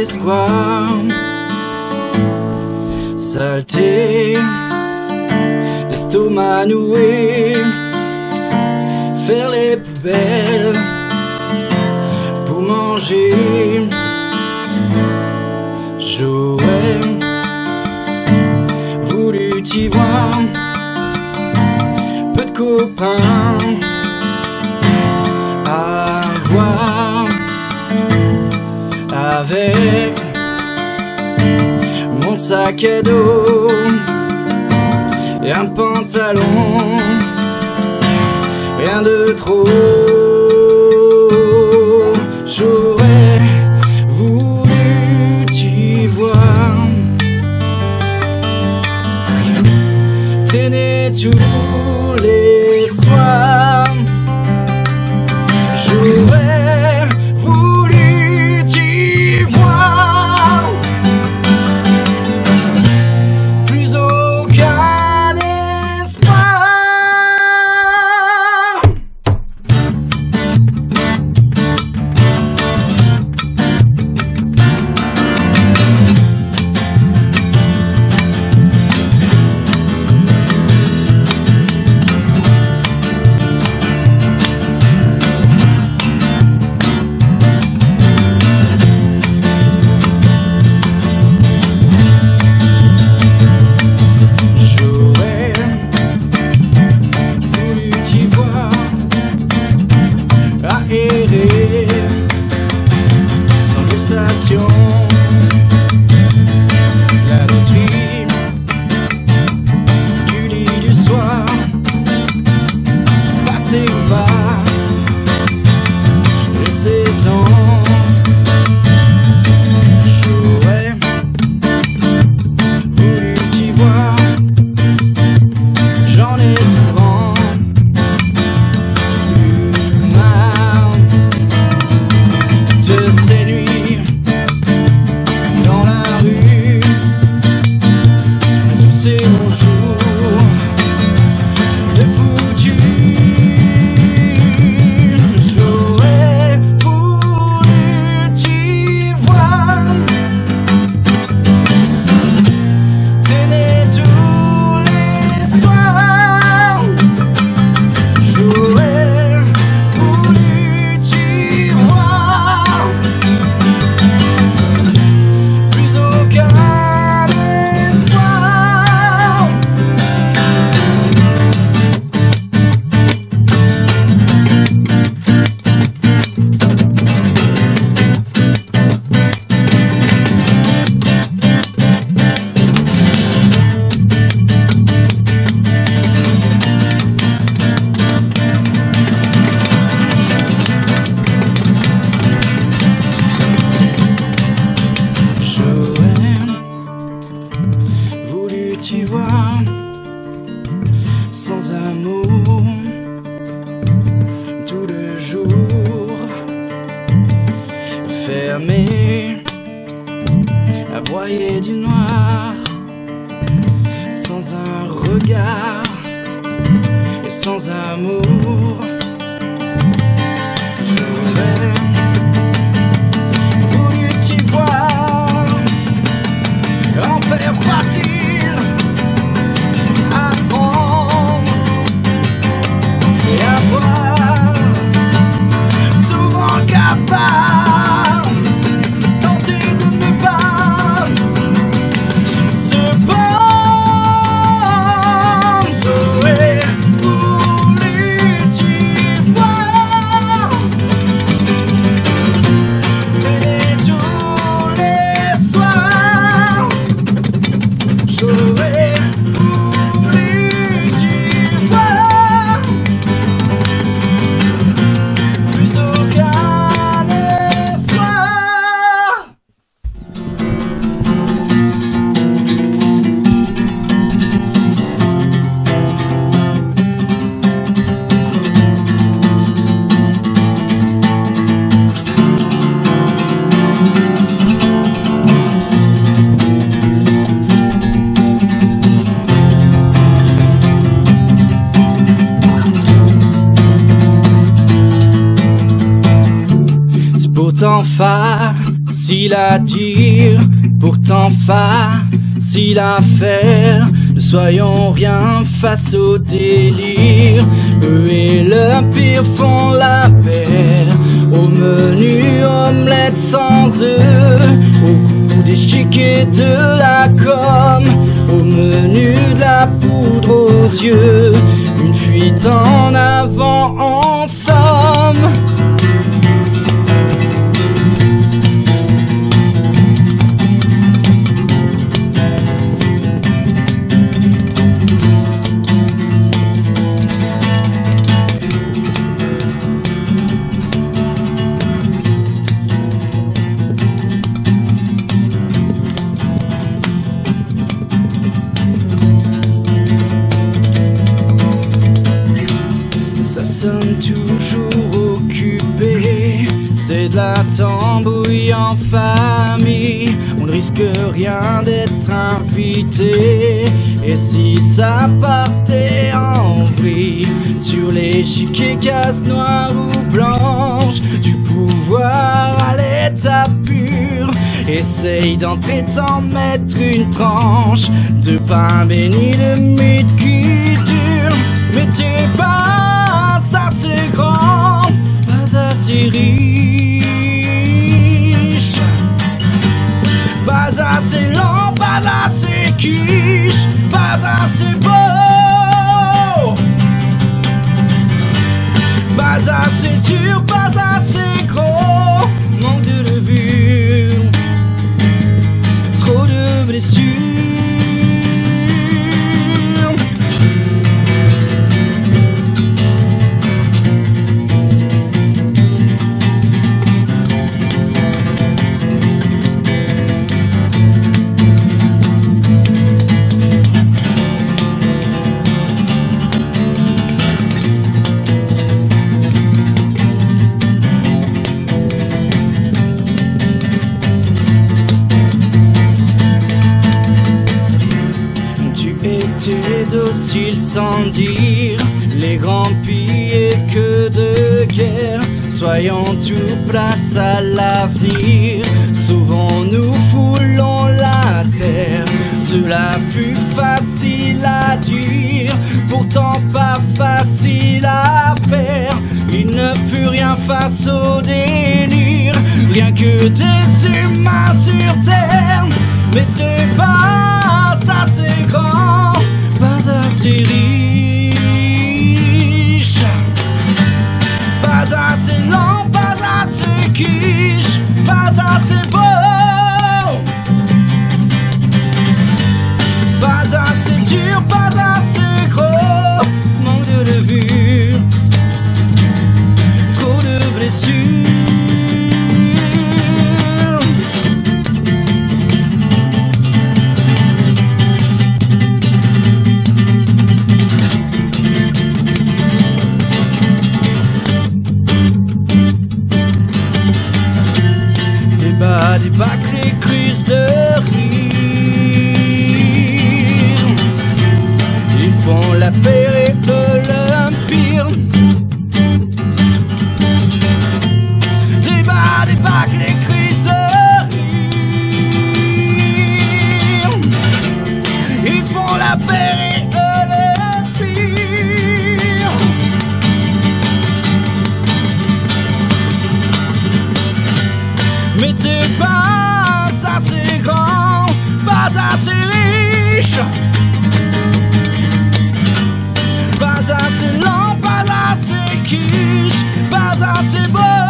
désespoir. Saleté, l'estomac noué, faire les poubelles pour manger. J'aurais voulu t'y voir, peu de copains. mon sac à dos et un pantalon, rien de trop. fermé à broyer du noir sans un regard et sans amour. Facile à dire, pourtant facile à faire. Ne soyons rien face au délire. Eux et le pire font la paire. Au menu omelette sans œufs, au goût des chiquets de la com, au menu de la poudre aux yeux. Une fuite en avant en famille. On ne risque rien d'être invité. Et si ça partait en vrille sur l'échiquier casse noire ou blanche, du pouvoir à l'état pur. Essaye d'entrer, t'en mettre une tranche de pain béni de mythe qui dure. Mais t'es pas assez grand, pas assez riche, pas assez lent, pas assez quiche, pas assez beau, pas assez dur, pas assez gros, Étais docile sans dire les grands pillés que de guerre. Soyons tout place à l'avenir. Souvent nous foulons la terre. Cela fut facile à dire, pourtant pas facile à faire. Il ne fut rien face au délire, rien que des humains sur terre. Mais t'es assez quiche, pas assez Mais tu pas assez grand, pas assez riche, pas assez lent, pas assez quiche, pas assez beau.